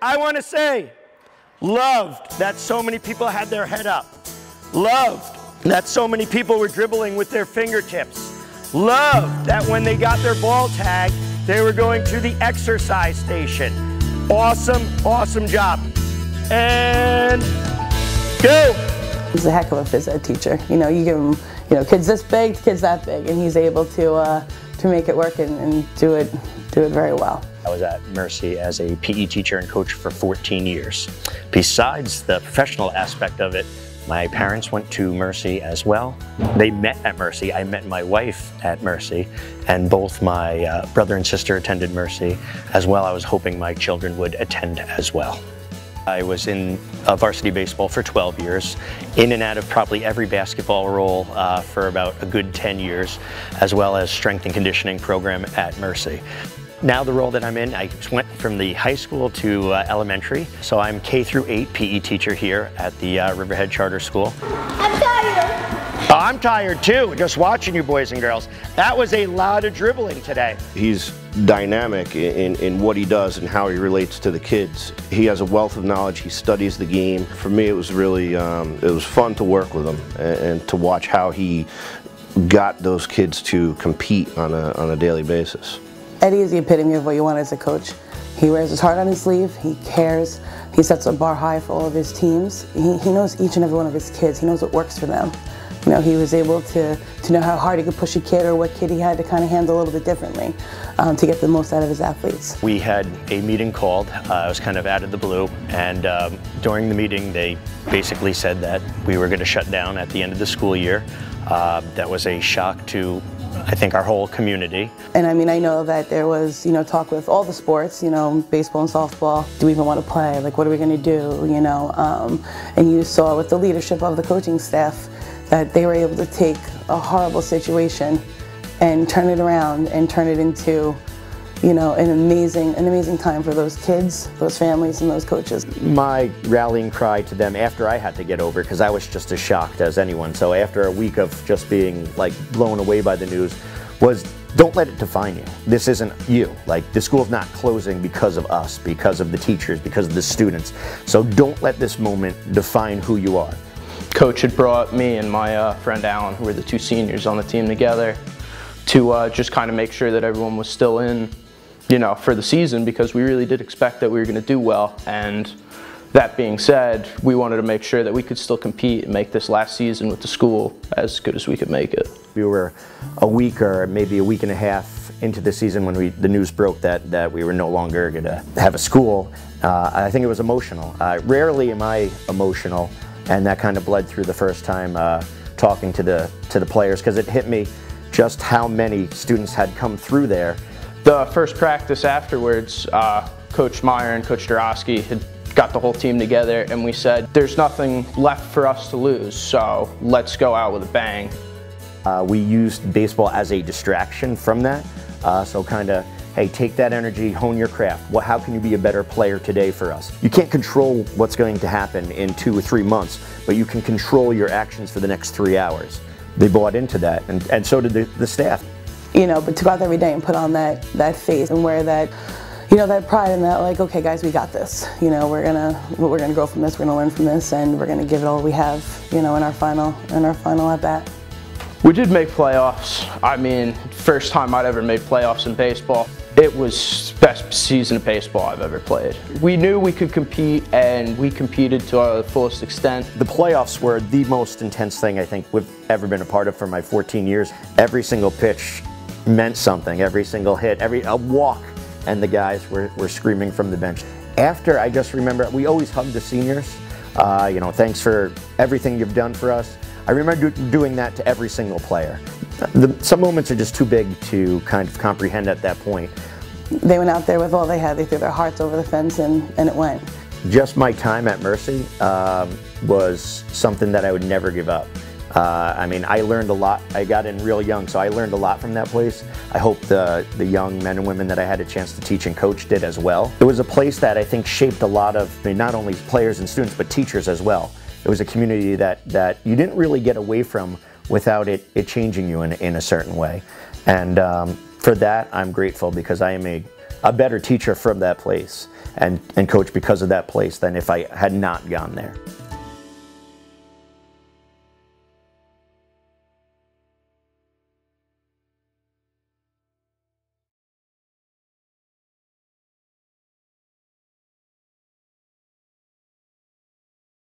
I want to say, loved that so many people had their head up. Loved that so many people were dribbling with their fingertips. Loved that when they got their ball tag, they were going to the exercise station. Awesome, awesome job. And go. He's a heck of a phys ed teacher. You know, you give him, you know, kids this big, kids that big, and he's able to uh, to make it work and, and do it do it very well. I was at Mercy as a PE teacher and coach for 14 years. Besides the professional aspect of it, my parents went to Mercy as well. They met at Mercy. I met my wife at Mercy, and both my uh, brother and sister attended Mercy as well. I was hoping my children would attend as well. I was in uh, varsity baseball for 12 years, in and out of probably every basketball role uh, for about a good 10 years, as well as strength and conditioning program at Mercy. Now the role that I'm in, I went from the high school to uh, elementary, so I'm K through 8 PE teacher here at the uh, Riverhead Charter School. I'm tired. I'm tired too, just watching you boys and girls. That was a lot of dribbling today. He's dynamic in, in what he does and how he relates to the kids. He has a wealth of knowledge, he studies the game. For me, it was really, um, it was fun to work with him and, and to watch how he got those kids to compete on a, on a daily basis. Eddie is the epitome of what you want as a coach. He wears his heart on his sleeve, he cares, he sets a bar high for all of his teams. He, he knows each and every one of his kids, he knows what works for them. You know, he was able to, to know how hard he could push a kid or what kid he had to kind of handle a little bit differently um, to get the most out of his athletes. We had a meeting called, uh, it was kind of out of the blue, and um, during the meeting they basically said that we were going to shut down at the end of the school year. Uh, that was a shock to I think our whole community. And I mean, I know that there was, you know, talk with all the sports, you know, baseball and softball. Do we even want to play? Like, what are we going to do? You know, um, and you saw with the leadership of the coaching staff that they were able to take a horrible situation and turn it around and turn it into you know, an amazing, an amazing time for those kids, those families, and those coaches. My rallying cry to them after I had to get over, because I was just as shocked as anyone. So after a week of just being like blown away by the news, was don't let it define you. This isn't you. Like the school's not closing because of us, because of the teachers, because of the students. So don't let this moment define who you are. Coach had brought me and my uh, friend Alan, who were the two seniors on the team together, to uh, just kind of make sure that everyone was still in you know, for the season because we really did expect that we were going to do well. And that being said, we wanted to make sure that we could still compete and make this last season with the school as good as we could make it. We were a week or maybe a week and a half into the season when we, the news broke that, that we were no longer going to have a school. Uh, I think it was emotional. Uh, rarely am I emotional, and that kind of bled through the first time uh, talking to the, to the players because it hit me just how many students had come through there the first practice afterwards, uh, Coach Meier and Coach Dorosky had got the whole team together and we said, there's nothing left for us to lose, so let's go out with a bang. Uh, we used baseball as a distraction from that, uh, so kind of, hey, take that energy, hone your craft. What, how can you be a better player today for us? You can't control what's going to happen in two or three months, but you can control your actions for the next three hours. They bought into that, and, and so did the, the staff you know, but to go out every day and put on that, that face and wear that, you know, that pride and that like, okay guys, we got this. You know, we're gonna, we're gonna grow from this, we're gonna learn from this, and we're gonna give it all we have, you know, in our final, in our final at bat. We did make playoffs. I mean, first time I'd ever made playoffs in baseball. It was best season of baseball I've ever played. We knew we could compete and we competed to our fullest extent. The playoffs were the most intense thing I think we've ever been a part of for my 14 years. Every single pitch meant something. Every single hit, every a walk, and the guys were, were screaming from the bench. After, I just remember, we always hugged the seniors. Uh, you know, thanks for everything you've done for us. I remember do, doing that to every single player. The, some moments are just too big to kind of comprehend at that point. They went out there with all they had. They threw their hearts over the fence and, and it went. Just my time at Mercy um, was something that I would never give up. Uh, I mean, I learned a lot. I got in real young, so I learned a lot from that place. I hope the, the young men and women that I had a chance to teach and coach did as well. It was a place that I think shaped a lot of I mean, not only players and students, but teachers as well. It was a community that, that you didn't really get away from without it, it changing you in, in a certain way. And um, for that, I'm grateful because I am a a better teacher from that place and, and coach because of that place than if I had not gone there.